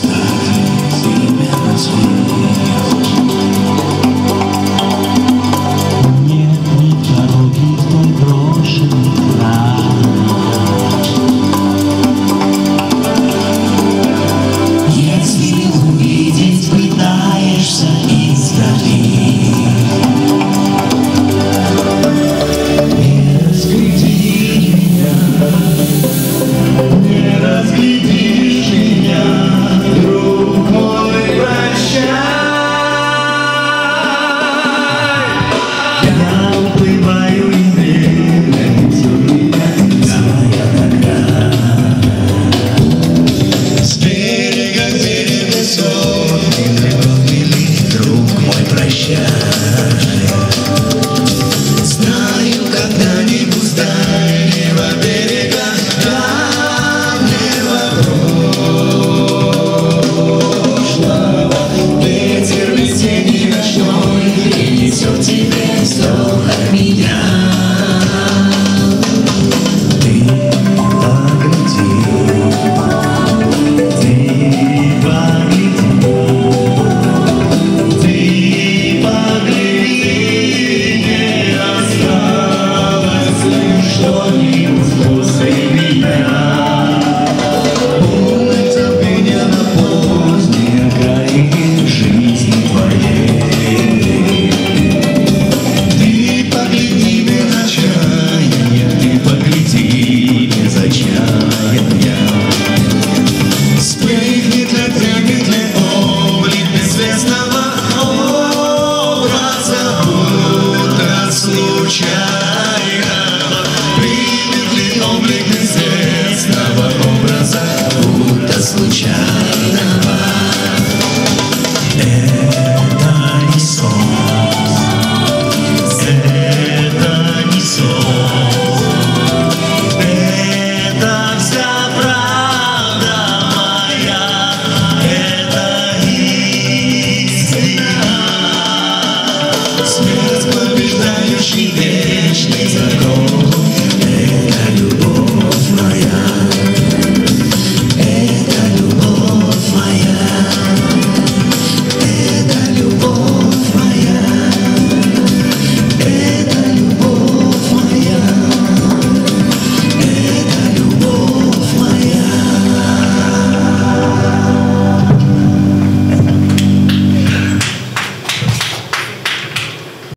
Christ. Yeah.